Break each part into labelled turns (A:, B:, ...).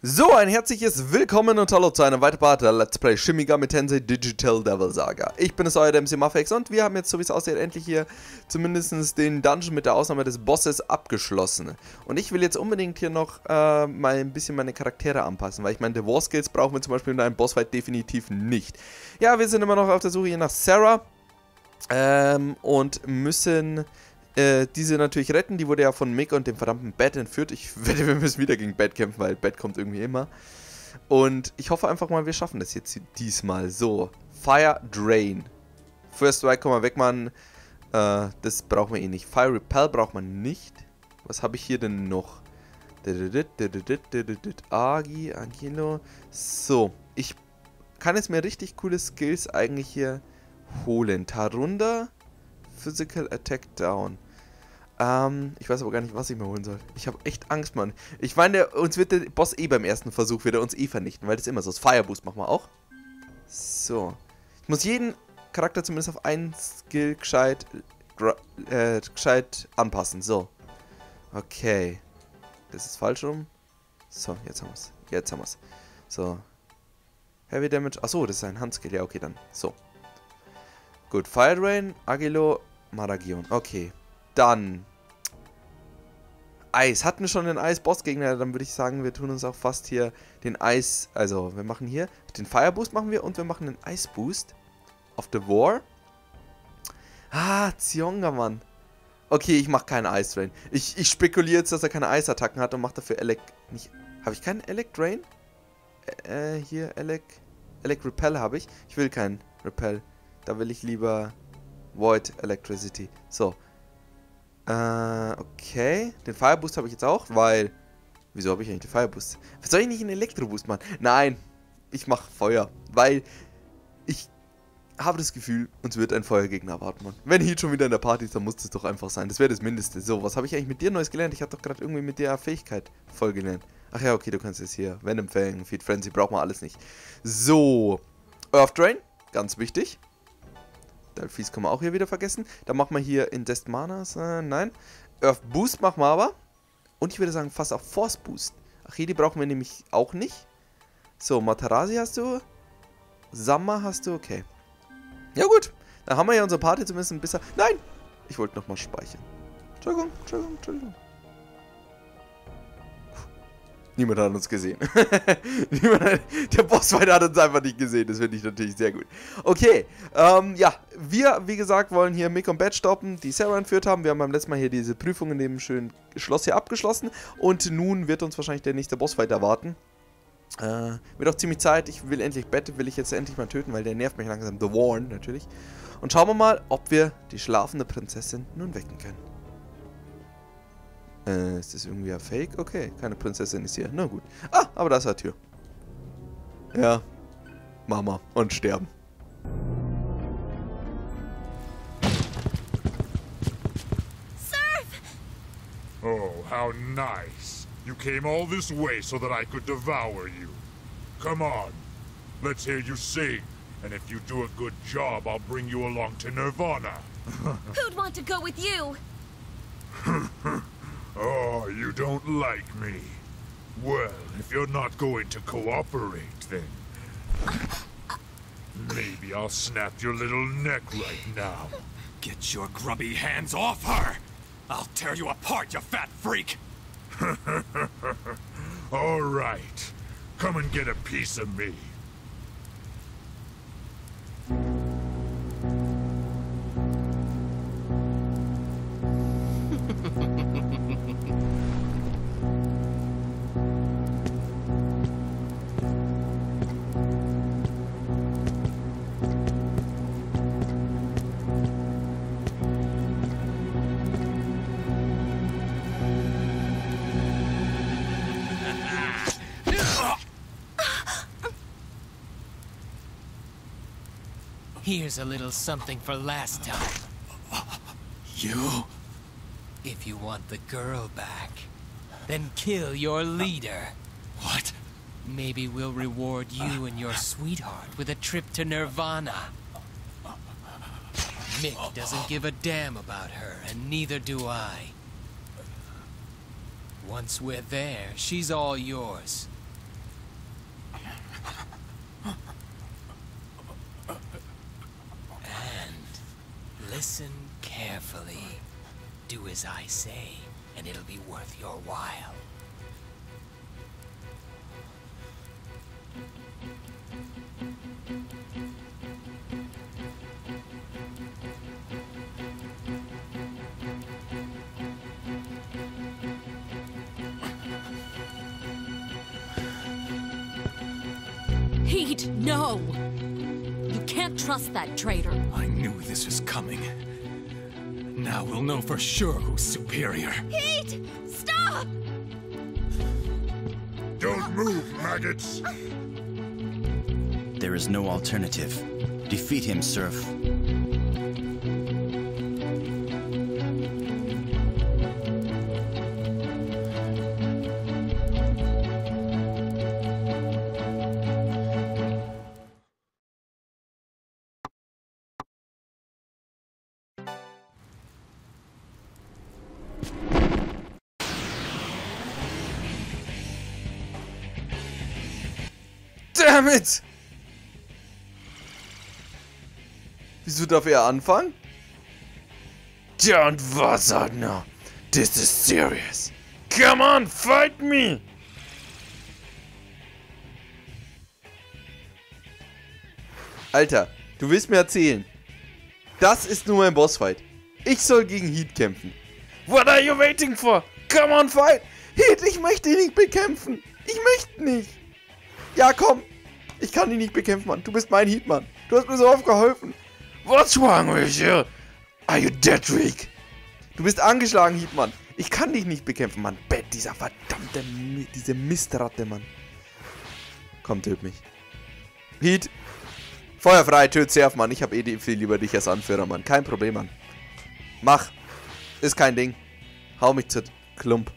A: So, ein herzliches Willkommen und Hallo zu einem weiteren Part der Let's Play Shin Megami Tensei Digital Devil Saga. Ich bin es, euer MC Mafex und wir haben jetzt, so wie es aussieht, endlich hier zumindest den Dungeon mit der Ausnahme des Bosses abgeschlossen. Und ich will jetzt unbedingt hier noch äh, mal ein bisschen meine Charaktere anpassen, weil ich meine, War Skills brauchen wir zum Beispiel in einem Bossfight definitiv nicht. Ja, wir sind immer noch auf der Suche hier nach Sarah ähm, und müssen äh, diese natürlich retten. Die wurde ja von Mick und dem verdammten Bad entführt. Ich wette, wir müssen wieder gegen Bad kämpfen, weil Bad kommt irgendwie immer. Und ich hoffe einfach mal, wir schaffen das jetzt diesmal. So, Fire Drain. First Strike, komm mal weg, Mann. Äh, das brauchen wir eh nicht. Fire Repel braucht man nicht. Was habe ich hier denn noch? Agi, Angelo. So, ich kann jetzt mir richtig coole Skills eigentlich hier holen. Tarunda, Physical Attack Down. Ähm, ich weiß aber gar nicht, was ich mir holen soll. Ich habe echt Angst, Mann. Ich meine, uns wird der Boss eh beim ersten Versuch wieder uns eh vernichten, weil das immer so ist. Fireboost machen wir auch. So. Ich muss jeden Charakter zumindest auf einen Skill gescheit, äh, gescheit anpassen. So. Okay. Das ist falsch rum. So, jetzt haben wir es. Jetzt haben wir es. So. Heavy Damage. Achso, das ist ein Handskill. Ja, okay, dann. So. Gut. Fire Rain, Agilo, Maragion. Okay. Dann Eis. Hatten wir schon den Eis-Boss-Gegner, dann würde ich sagen, wir tun uns auch fast hier den Eis... Also, wir machen hier den Fire-Boost machen wir und wir machen den Eis-Boost auf The War. Ah, Zionga, Mann. Okay, ich mache keinen Ice Drain. Ich, ich spekuliere jetzt, dass er keine Eisattacken hat und mache dafür Elec... Habe ich keinen Elec Drain? Äh, hier, Elec... Elec Repel habe ich. Ich will keinen Repel. Da will ich lieber Void Electricity. So, äh, okay. Den Fireboost habe ich jetzt auch, weil... Wieso habe ich eigentlich den Fireboost? Was soll ich nicht einen Elektroboost machen? Nein, ich mache Feuer, weil ich habe das Gefühl, uns wird ein Feuergegner erwarten, Mann. Wenn Heat schon wieder in der Party ist, dann muss das doch einfach sein. Das wäre das Mindeste. So, was habe ich eigentlich mit dir Neues gelernt? Ich habe doch gerade irgendwie mit der Fähigkeit voll gelernt. Ach ja, okay, du kannst jetzt hier Venom fängen, Feed Frenzy, braucht man alles nicht. So, Earth Drain, ganz wichtig. Delphis kann man auch hier wieder vergessen. Dann machen wir hier Invest Manas. Äh, nein. Earth Boost machen wir aber. Und ich würde sagen, fast auch Force Boost. Ach, hier, die brauchen wir nämlich auch nicht. So, Matarazzi hast du. Samma hast du. Okay. Ja, gut. Dann haben wir ja unsere Party zumindest ein bisschen... Nein! Ich wollte nochmal speichern. Entschuldigung, Entschuldigung, Entschuldigung. Niemand hat uns gesehen. Niemand, der Bossfighter hat uns einfach nicht gesehen. Das finde ich natürlich sehr gut. Okay, ähm, ja, wir, wie gesagt, wollen hier Mick und Bad stoppen, die Sarah entführt haben. Wir haben beim letzten Mal hier diese Prüfung in dem schönen Schloss hier abgeschlossen. Und nun wird uns wahrscheinlich der nächste Bossfight erwarten. Äh, wird auch ziemlich Zeit. Ich will endlich Bett, will ich jetzt endlich mal töten, weil der nervt mich langsam. The Warn, natürlich. Und schauen wir mal, ob wir die schlafende Prinzessin nun wecken können. Äh, ist das irgendwie ein Fake? Okay, keine Prinzessin ist hier. Na gut. Ah, aber da ist eine Tür. Ja. Mama. Und sterben.
B: Surf! Oh, how nice. You came all this way so that I could devour you. Come on. Let's hear you sing. And if you do a good job, I'll bring you along to Nirvana.
C: Who'd want to go with you?
B: Oh, you don't like me. Well, if you're not going to cooperate, then... Maybe I'll snap your little neck right now.
D: Get your grubby hands off her! I'll tear you apart, you fat freak!
B: All right. Come and get a piece of me.
E: Here's a little something for last time.
D: You?
E: If you want the girl back, then kill your leader.
D: What?
E: Maybe we'll reward you and your sweetheart with a trip to Nirvana. Mick doesn't give a damn about her, and neither do I. Once we're there, she's all yours. Listen carefully. Do as I say, and it'll be worth your while.
C: Heat, no! You can't trust that traitor.
D: I knew this was coming. Now we'll know for sure who's superior.
C: Heat! Stop!
B: Don't move, maggots!
F: There is no alternative. Defeat him, Surf.
A: Wieso darf er anfangen? Don't was no. This is serious. Come on, fight me! Alter, du willst mir erzählen. Das ist nur mein Bossfight. Ich soll gegen Heat kämpfen. What are you waiting for? Come on, fight! Heat, ich möchte ihn nicht bekämpfen. Ich möchte nicht. Ja, komm. Ich kann ihn nicht bekämpfen, Mann. Du bist mein Heat, Mann. Du hast mir so oft geholfen. What's wrong with you? Are you dead weak? Du bist angeschlagen, Heat, Mann. Ich kann dich nicht bekämpfen, Mann. Bett, dieser verdammte, diese Mistratte, Mann. Komm, töt mich. Heat. Feuer frei, töt Surf, Mann. Ich hab eh viel lieber dich als Anführer, Mann. Kein Problem, Mann. Mach. Ist kein Ding. Hau mich zu Klump.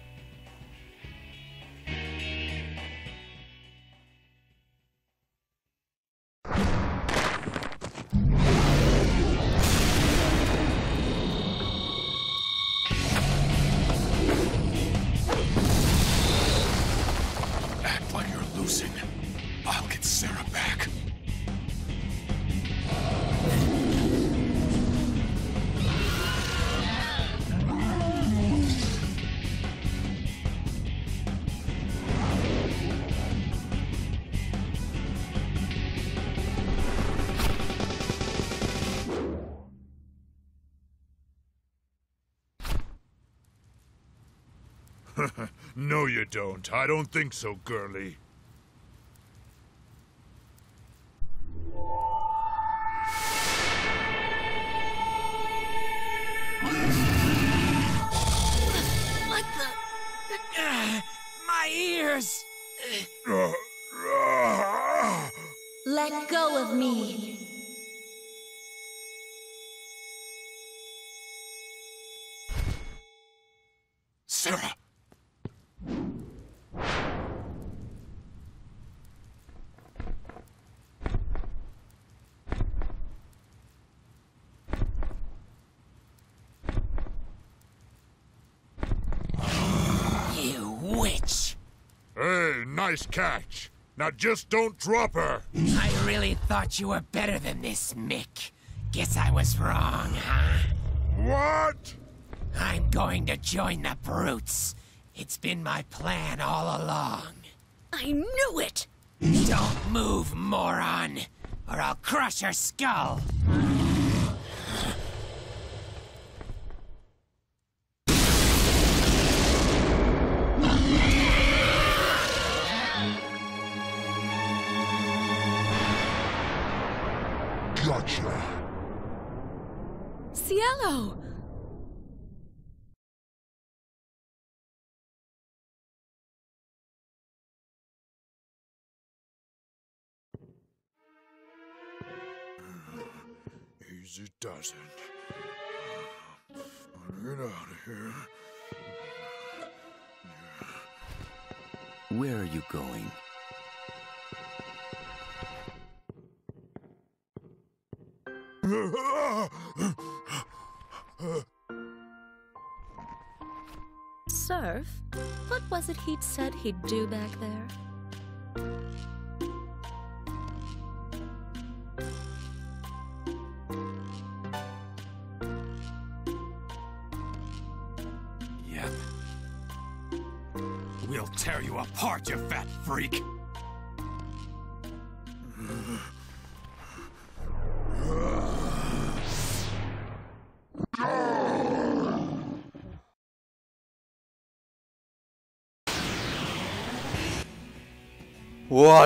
B: No, you don't. I don't think so, girly.
C: What the?
E: My ears!
C: Uh, uh, Let go of me.
D: Sarah!
E: You witch!
B: Hey, nice catch. Now just don't drop her.
E: I really thought you were better than this, Mick. Guess I was wrong, huh?
B: What?
E: I'm going to join the brutes. It's been my plan all along.
C: I knew it!
E: Don't move, moron, or I'll crush your skull.
C: Cielo!
B: Easy does it. Get out of here.
F: Where are you going?
C: what was it he'd said he'd do back there? Yep.
D: We'll tear you apart, you fat freak!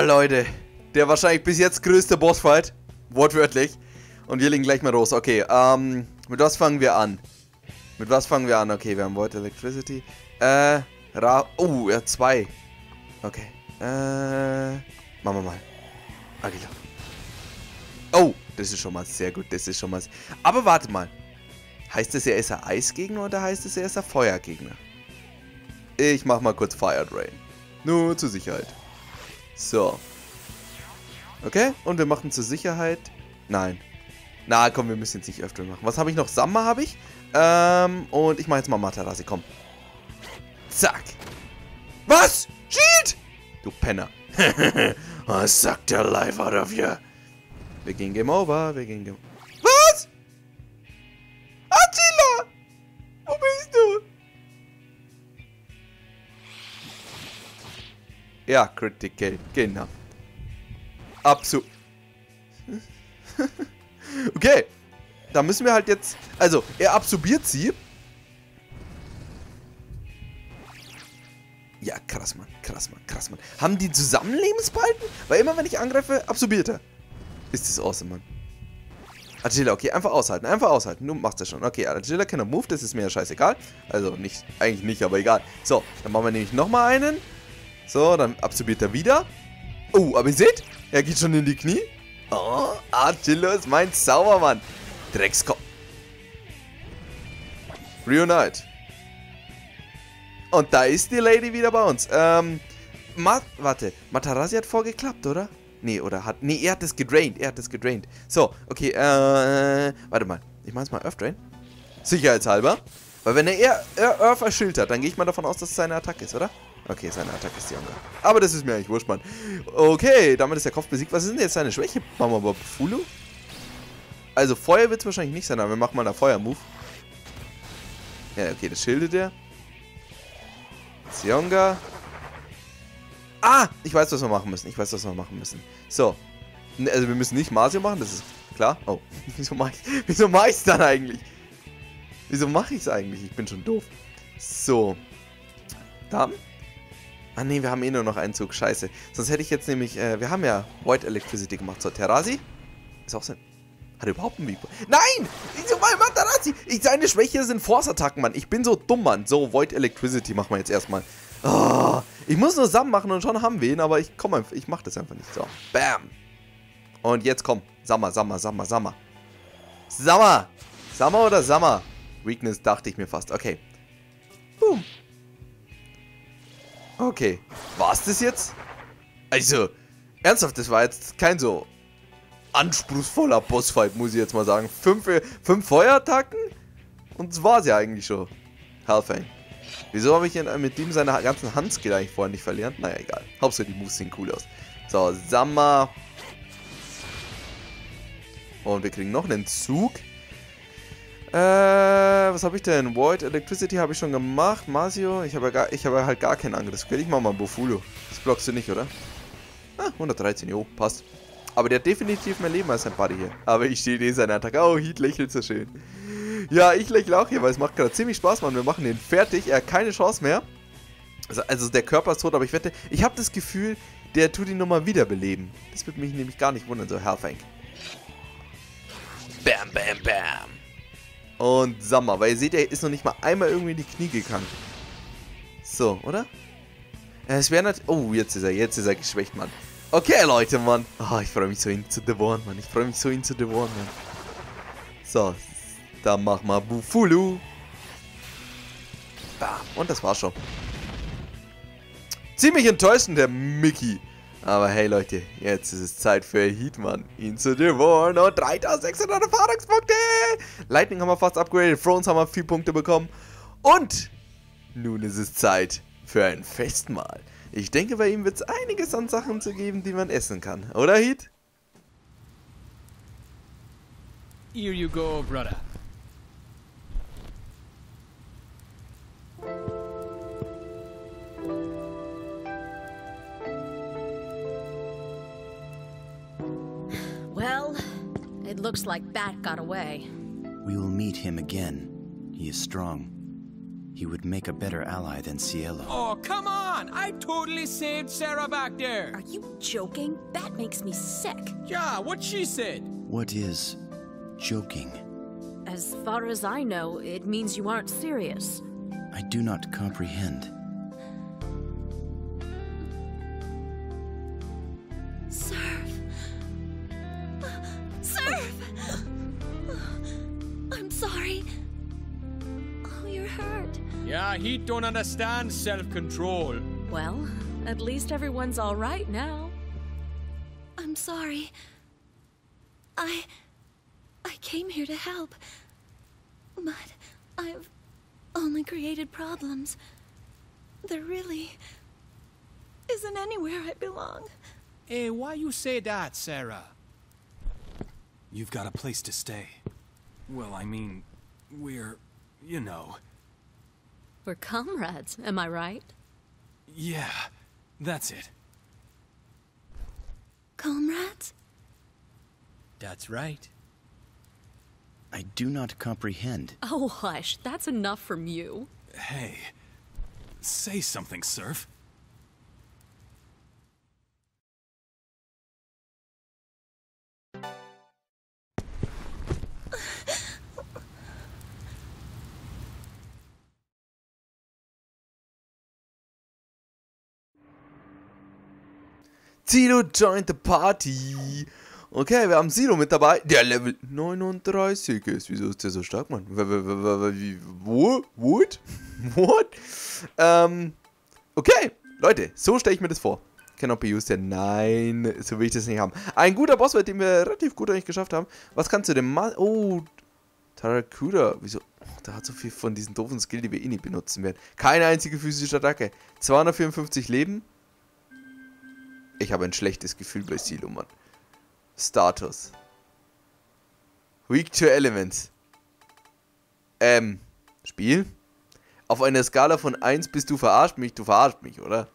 A: Leute. Der wahrscheinlich bis jetzt größte Bossfight. Wortwörtlich. Und wir legen gleich mal los. Okay, ähm, mit was fangen wir an? Mit was fangen wir an? Okay, wir haben Void Electricity. Äh, Ra... Oh, ja, zwei. Okay. Äh, machen wir mal. Aguila. Oh, das ist schon mal sehr gut. Das ist schon mal... Aber warte mal. Heißt das, er ist ein Eisgegner oder heißt es, er ist ein Feuergegner? Ich mach mal kurz Fire Drain. Nur zur Sicherheit. So. Okay, und wir machen zur Sicherheit... Nein. Na, komm, wir müssen jetzt nicht öfter machen. Was habe ich noch? Samba habe ich. Ähm, und ich mache jetzt mal Matarasi, komm. Zack. Was? Shield! Du Penner. I sucked the life out of you. Wir gehen Game Over, wir gehen Game... Was? Ja, Critical, genau. Absolut. okay. Da müssen wir halt jetzt... Also, er absorbiert sie. Ja, krass, Mann. Krass, Mann. Krass, Mann. Haben die zusammen Lebensbalken? Weil immer, wenn ich angreife, absorbiert er. Ist das awesome, Mann. Agila, okay, einfach aushalten, einfach aushalten. Du machst das schon. Okay, Agila kann Move, das ist mir ja scheißegal. Also nicht, eigentlich nicht, aber egal. So, dann machen wir nämlich nochmal einen. So, dann absorbiert er wieder. Oh, aber ihr seht, er geht schon in die Knie. Oh, Artillo ist mein Zaubermann. Dreckskopf. Reunite. Und da ist die Lady wieder bei uns. Ähm, Ma warte, Matarazzi hat vorgeklappt, oder? Nee, oder hat... Nee, er hat das gedraint. Er hat das gedraint. So, okay, äh... Warte mal. Ich mach's mal Earth Drain. Sicherheitshalber. Weil wenn er Earth erschildert, dann gehe ich mal davon aus, dass es seine Attacke ist, oder? Okay, seine Attacke ist die. Aber das ist mir eigentlich wurscht, Mann. Okay, damit ist der Kopf besiegt. Was ist denn jetzt seine Schwäche? Wir aber Fulu? Also Feuer wird es wahrscheinlich nicht sein, aber wir machen mal einen Feuer-Move. Ja, okay, das schildet er. Sionga. Ah, ich weiß, was wir machen müssen. Ich weiß, was wir machen müssen. So. Also wir müssen nicht Masio machen, das ist klar. Oh, wieso mache ich wieso mach ich's dann eigentlich? Wieso mache ich es eigentlich? Ich bin schon doof. So. Dann. Ah ne, wir haben eh nur noch einen Zug. Scheiße. Sonst hätte ich jetzt nämlich, äh, wir haben ja Void Electricity gemacht. So, Terrasi. Ist auch sein. Hat er überhaupt einen Weak Nein! Wieso mal Matarazzi? Seine Schwäche sind Force-Attacken, Mann. Ich bin so dumm, Mann. So, Void Electricity machen wir jetzt erstmal. Oh, ich muss nur Sam machen und schon haben wir ihn, aber ich komme ich mach das einfach nicht. So, bam. Und jetzt komm. Sammer, Sammer, Sammer, Sammer. Sammer! Sammer oder Sammer? Weakness dachte ich mir fast. Okay. Boom. Okay. War's das jetzt? Also, ernsthaft, das war jetzt kein so anspruchsvoller Bossfight, muss ich jetzt mal sagen. Fünf, fünf Feuerattacken? Und das war's ja eigentlich schon. Halfang. Wieso habe ich mit dem seine ganzen Handskill eigentlich vorher nicht verlernt? Naja, egal. Hauptsache die Moves sehen cool aus. So, Sammer. Und wir kriegen noch einen Zug. Äh, was habe ich denn? Void Electricity habe ich schon gemacht. Masio, ich habe ja hab halt gar keinen Angriff. Ich mach mal Bofulo. Das blockst du nicht, oder? Ah, 113, jo, passt. Aber der hat definitiv mehr Leben als sein Buddy hier. Aber ich stehe in seiner Attacke. Oh, Heat lächelt so schön. Ja, ich lächle auch hier, weil es macht gerade ziemlich Spaß, Mann. Wir machen den fertig. Er hat keine Chance mehr. Also, also der Körper ist tot, aber ich wette, ich habe das Gefühl, der tut ihn nochmal wiederbeleben. Das würde mich nämlich gar nicht wundern, so Hellfang. Bam, bam, bam. Und Sammer, weil ihr seht, er ist noch nicht mal einmal irgendwie in die Knie gegangen. So, oder? Es wäre natürlich... Oh, jetzt ist er, jetzt ist er geschwächt, Mann. Okay, Leute, Mann. Oh, ich freue mich so, ihn zu devoren, Mann. Ich freue mich so, ihn zu devoren, Mann. So, dann mach mal Bufulu. Bam, und das war's schon. Ziemlich enttäuschend, der Mickey. Aber hey, Leute, jetzt ist es Zeit für Heatman, ihn zu devoren und 3600 Erfahrungspunkte. Lightning haben wir fast upgraded, Thrones haben wir 4 Punkte bekommen. Und nun ist es Zeit für ein Festmahl. Ich denke, bei ihm wird es einiges an Sachen zu geben, die man essen kann. Oder, Heat?
E: Here you go, brother.
C: Looks like Bat got away.
F: We will meet him again. He is strong. He would make a better ally than Cielo.
E: Oh, come on! I totally saved Sarah back there!
C: Are you joking? Bat makes me sick.
E: Yeah, what she said!
F: What is joking?
C: As far as I know, it means you aren't serious.
F: I do not comprehend.
E: Yeah, he don't understand self-control.
C: Well, at least everyone's all right now. I'm sorry. I. I came here to help. But I've only created problems. There really isn't anywhere I belong.
E: Hey, why you say that, Sarah?
D: You've got a place to stay. Well, I mean, we're, you know.
C: We're comrades, am I right?
D: Yeah, that's it.
C: Comrades?
E: That's right.
F: I do not comprehend.
C: Oh, hush. That's enough from you.
D: Hey, say something, Surf.
A: Zeno joined the party. Okay, wir haben Zeno mit dabei, der Level 39 ist. Wieso ist der so stark, Mann? W- w- w- w- wie- Wo? What? What? Ähm, okay, Leute, so stelle ich mir das vor. Cannot be used. Nein, so will ich das nicht haben. Ein guter Bossfight, den wir relativ gut eigentlich geschafft haben. Was kannst du denn mal... Oh, Tarakuda. Wieso? Oh, der hat so viel von diesen doofen Skill, die wir eh nicht benutzen werden. Keine einzige physische Attacke. 254 Leben. Ich habe ein schlechtes Gefühl bei Silo, Mann. Status. Weak to Elements. Ähm, Spiel? Auf einer Skala von 1 bis du verarscht mich, du verarscht mich, oder?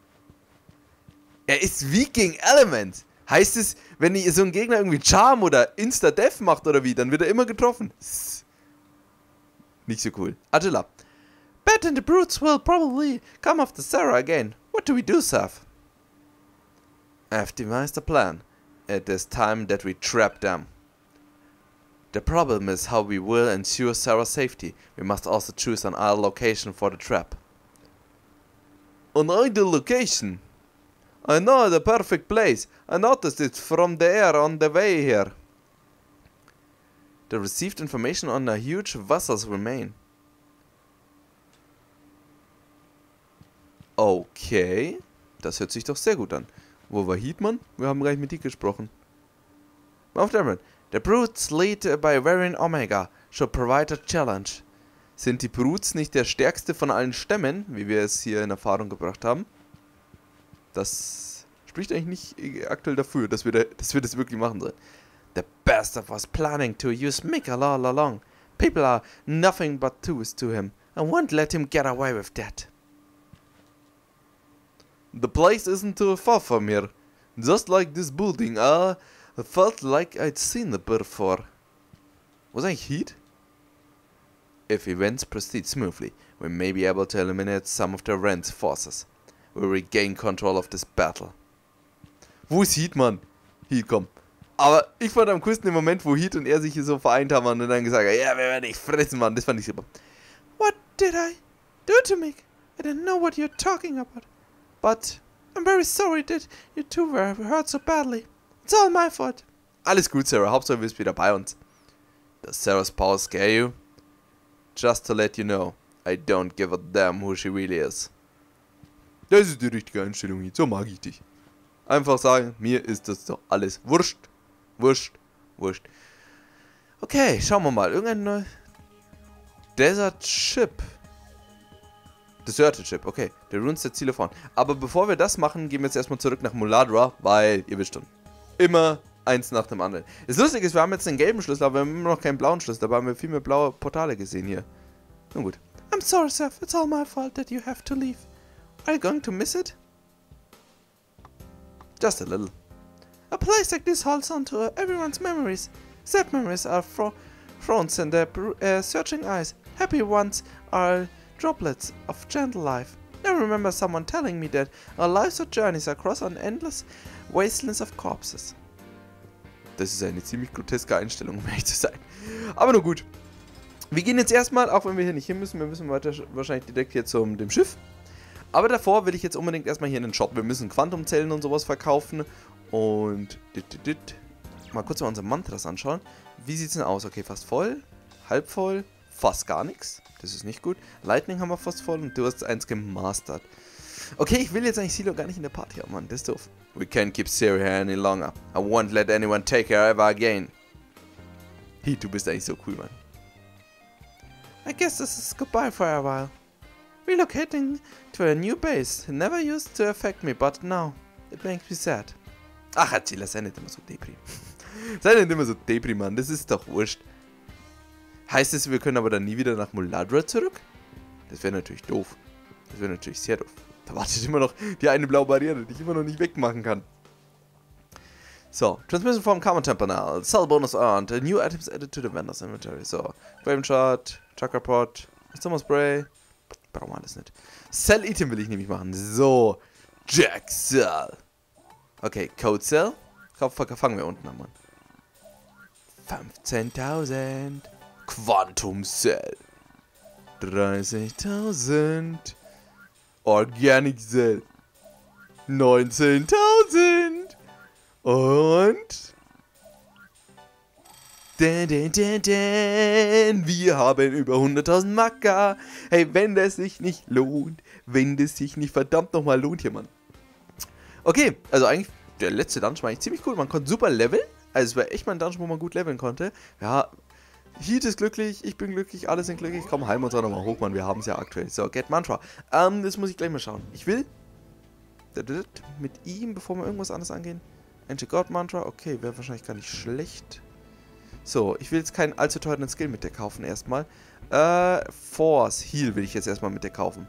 A: Er ist weak gegen Elements. Heißt es, wenn so ein Gegner irgendwie Charm oder Insta-Death macht oder wie, dann wird er immer getroffen. Nicht so cool. Angela. Bet and the brutes will probably come after Sarah again. What do we do, Seth? I've devised a plan. It is time that we trap them. The problem is how we will ensure Sarah's safety. We must also choose an ideal location for the trap. An ideal location? I know the perfect place. I noticed it from the air on the way here. The received information on the huge vessels remain. Okay, das hört sich doch sehr gut an. Wo war Heatman? Wir haben gleich mit Heat gesprochen. Mount Emerald. The Brutes lead by Varian Omega should provide a challenge. Sind die Brutes nicht der stärkste von allen Stämmen, wie wir es hier in Erfahrung gebracht haben? Das spricht eigentlich nicht aktuell dafür, dass wir, da, dass wir das wirklich machen sollen. The best of us planning to use Mikkel all along. People are nothing but tools to him, and won't let him get away with that. The place isn't too far from here. Just like this building, I felt like I'd seen it before. Was I Heat? If events proceed smoothly, we may be able to eliminate some of the Rent's forces. We'll regain control of this battle. Wo ist Heat, Mann? Heat, komm. Aber ich fand am coolsten den Moment, wo Heat und er sich hier so vereint haben und dann gesagt ja, wir werden dich fressen, Mann. Das fand ich super. What did I do to Mick? I don't know what you're talking about. But I'm very sorry that you two were hurt so badly. It's all my fault. Alles gut, Sarah. Hauptsache du bist wieder bei uns. Does Sarah's power scare you? Just to let you know, I don't give a damn who she really is. Das ist die richtige Einstellung. So mag ich dich. Einfach sagen, mir ist das doch alles wurscht. Wurscht. Wurscht. Okay, schauen wir mal. Irgendein. Desert Ship. Deserted Ship, okay. Der Runes der Ziele vorn. Aber bevor wir das machen, gehen wir jetzt erstmal zurück nach Muladra, weil, ihr wisst schon, immer eins nach dem anderen. Das Lustige ist, wir haben jetzt den gelben Schlüssel, aber wir haben immer noch keinen blauen Schlüssel. Dabei haben wir viel mehr blaue Portale gesehen hier. Nun gut. I'm sorry, Seth. It's all my fault that you have to leave. Are you going to miss it? Just a little. A place like this holds on to everyone's memories. Sad memories are fro fronts and their uh, searching eyes. Happy ones are droplets of gentle life. I remember someone telling me that our lives or journeys across an endless wastelands of corpses. Das ist eine ziemlich groteske Einstellung, um ehrlich zu sein. Aber nur gut. Wir gehen jetzt erstmal, auch wenn wir hier nicht hin müssen, wir müssen weiter wahrscheinlich direkt hier zum dem Schiff. Aber davor will ich jetzt unbedingt erstmal hier in den Shop. Wir müssen Quantumzellen und sowas verkaufen. Und dit, dit, dit. mal kurz mal unsere Mantras anschauen. Wie sieht's denn aus? Okay, fast voll, halb voll, fast gar nichts. Das ist nicht gut. Lightning haben wir fast voll und du hast eins gemastert. Okay, ich will jetzt eigentlich Silo gar nicht in der Party haben, Mann. Das ist doof. We can't keep Siri here any longer. I won't let anyone take her ever again. Hey, du bist eigentlich so cool, Mann. I guess this is goodbye for a while. Relocating to a new base. Never used to affect me, but now it makes me sad. Ach, erzähl, sei nicht immer so depri. sei nicht immer so depri, Mann. Das ist doch wurscht. Heißt es, wir können aber dann nie wieder nach Muladra zurück? Das wäre natürlich doof. Das wäre natürlich sehr doof. Da wartet immer noch die eine blaue Barriere, die ich immer noch nicht wegmachen kann. So, Transmission from Common Temple now. Sell bonus earned. New items added to the vendor's inventory. So, Raven Shot, Chakra Pot, Summer Spray. Brauchen wir alles nicht. Sell Item will ich nämlich machen. So, Jack Sell. Okay, Code. Kauf- Fangen wir unten an, Mann. 15.000. Quantum Cell. 30.000. Organic Cell. 19.000. Und... Dun, dun, dun, dun. Wir haben über 100.000 Macker. Hey, wenn das sich nicht lohnt, wenn das sich nicht verdammt nochmal lohnt hier, Mann. Okay, also eigentlich, der letzte Dungeon war eigentlich ziemlich cool. Man konnte super leveln. Also es war echt mal ein Dungeon, wo man gut leveln konnte. Ja, Heat ist glücklich, ich bin glücklich, alle sind glücklich. Komm, wir uns auch nochmal hoch, Mann. Wir haben es ja aktuell. So, Get Mantra. Ähm, das muss ich gleich mal schauen. Ich will mit ihm, bevor wir irgendwas anderes angehen. Ancient God Mantra, okay, wäre wahrscheinlich gar nicht schlecht. So, ich will jetzt keinen allzu teuren Skill mit der kaufen erstmal. Äh, Force Heal will ich jetzt erstmal mit der kaufen.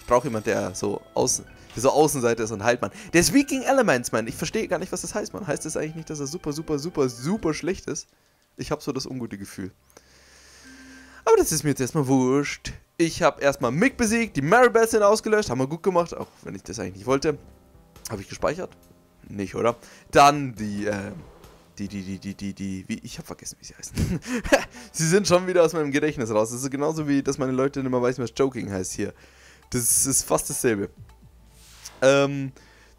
A: Ich brauche jemanden, der so außen, der so Außenseite ist und halt, Mann. Der ist Weaking Elements, Mann. Ich verstehe gar nicht, was das heißt, Mann. Heißt das eigentlich nicht, dass er super, super, super, super schlecht ist? Ich habe so das ungute Gefühl. Aber das ist mir jetzt erstmal wurscht. Ich habe erstmal Mick besiegt, die Maribels sind ausgelöscht, haben wir gut gemacht, auch wenn ich das eigentlich nicht wollte. Habe ich gespeichert? Nicht, oder? Dann die, äh, die, die, die, die, die, die, wie, ich habe vergessen, wie sie heißen. sie sind schon wieder aus meinem Gedächtnis raus. Das ist genauso wie, dass meine Leute nicht mehr wissen, was Joking heißt hier. Das ist fast dasselbe. Ähm,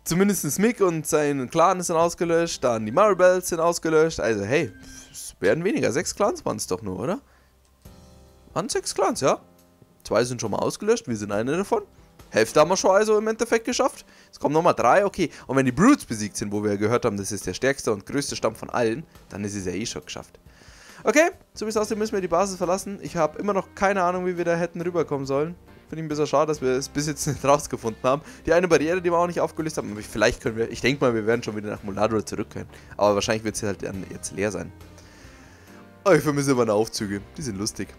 A: zumindest Mick und sein Clan sind ausgelöscht, dann die Maribels sind ausgelöscht. Also, hey, es werden weniger. Sechs Clans waren es doch nur, oder? Waren sechs Clans, ja? Zwei sind schon mal ausgelöscht, wir sind eine davon. Hälfte haben wir schon also im Endeffekt geschafft. Es kommen nochmal drei, okay. Und wenn die Brutes besiegt sind, wo wir ja gehört haben, das ist der stärkste und größte Stamm von allen, dann ist es ja eh schon geschafft. Okay, so wie es aussieht, müssen wir die Basis verlassen. Ich habe immer noch keine Ahnung, wie wir da hätten rüberkommen sollen. Finde ich ein bisschen schade, dass wir es bis jetzt nicht rausgefunden haben. Die eine Barriere, die wir auch nicht aufgelöst haben, vielleicht können wir, ich denke mal, wir werden schon wieder nach Muladra zurück können. Aber wahrscheinlich wird sie halt dann jetzt leer sein. Oh, ich vermisse meine Aufzüge, die sind lustig.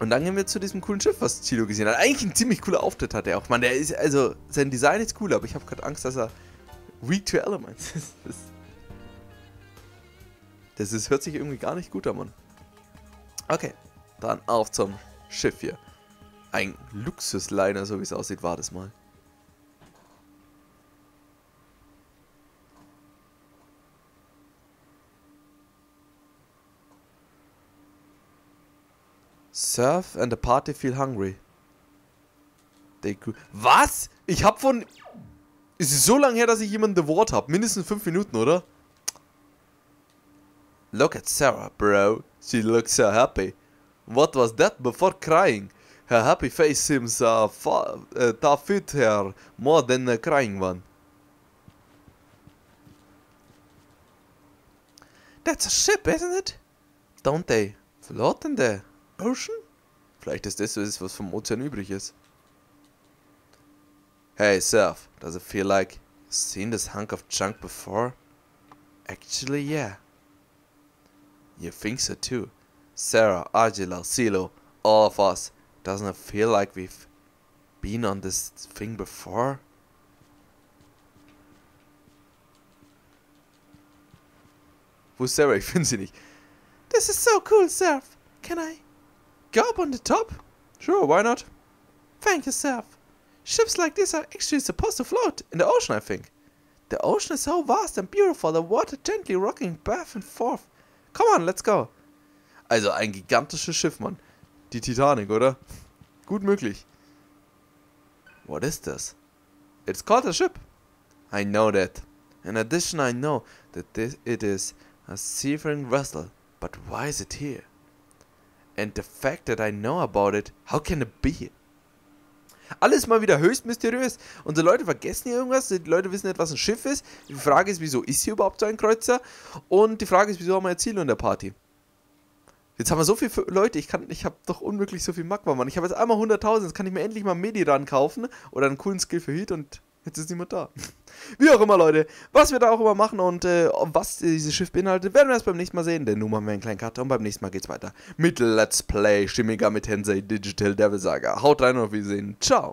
A: Und dann gehen wir zu diesem coolen Schiff, was Chilo gesehen hat. Eigentlich ein ziemlich cooler Auftritt hat er auch. Man, der ist, also, sein Design ist cool, aber ich habe gerade Angst, dass er weak to elements ist. Das, ist, hört sich irgendwie gar nicht gut an, Mann. Okay, dann auf zum Schiff hier. Ein Luxusliner, so wie es aussieht, war das mal. Surf and the party feel hungry. They. Was? Ich hab von... Es ist so lange her, dass ich jemanden The Wort habe. Mindestens 5 Minuten, oder? Look at Sarah, bro. She looks so happy. What was that before crying? Her happy face seems uh, far, uh, to fit her more than a crying one. That's a ship, isn't it? Don't they float in the ocean? Vielleicht ist das das, was vom Ozean übrig ist. Hey, Surf, does it feel like seen this hunk of junk before? Actually, yeah. You think so too. Sarah, Angela, Silo, all of us. Doesn't it feel like we've been on this thing before? Wo ist Sarah? Ich finde sie nicht. This is so cool, Surf. Can I go up on the top? Sure, why not? Thank yourself. Ships like this are actually supposed to float in the ocean, I think. The ocean is so vast and beautiful, the water gently rocking back and forth. Come on, let's go. Also ein gigantisches Schiff, Mann. Die Titanic, oder? Gut möglich. What is this? It's called a ship. I know that. In addition, I know that this, it is a seafaring vessel. But why is it here? And the fact that I know about it, how can it be? Alles mal wieder höchst mysteriös. Unsere Leute vergessen hier irgendwas. Die Leute wissen nicht, was ein Schiff ist. Die Frage ist, wieso ist hier überhaupt so ein Kreuzer? Und die Frage ist, wieso haben wir jetzt Ziel in der Party? Jetzt haben wir so viele Leute, ich kann, ich habe doch unmöglich so viel Magma, Mann. Ich habe jetzt einmal 100.000, jetzt kann ich mir endlich mal Medi ran kaufen oder einen coolen Skill für Heat und jetzt ist niemand da. Wie auch immer, Leute. Was wir da auch immer machen und äh, was dieses Schiff beinhaltet, werden wir erst beim nächsten Mal sehen, denn nun machen wir einen kleinen Cut und beim nächsten Mal geht's weiter mit Let's Play Shimiga mit Tensei Digital Devil Saga. Haut rein und auf Wiedersehen. Ciao.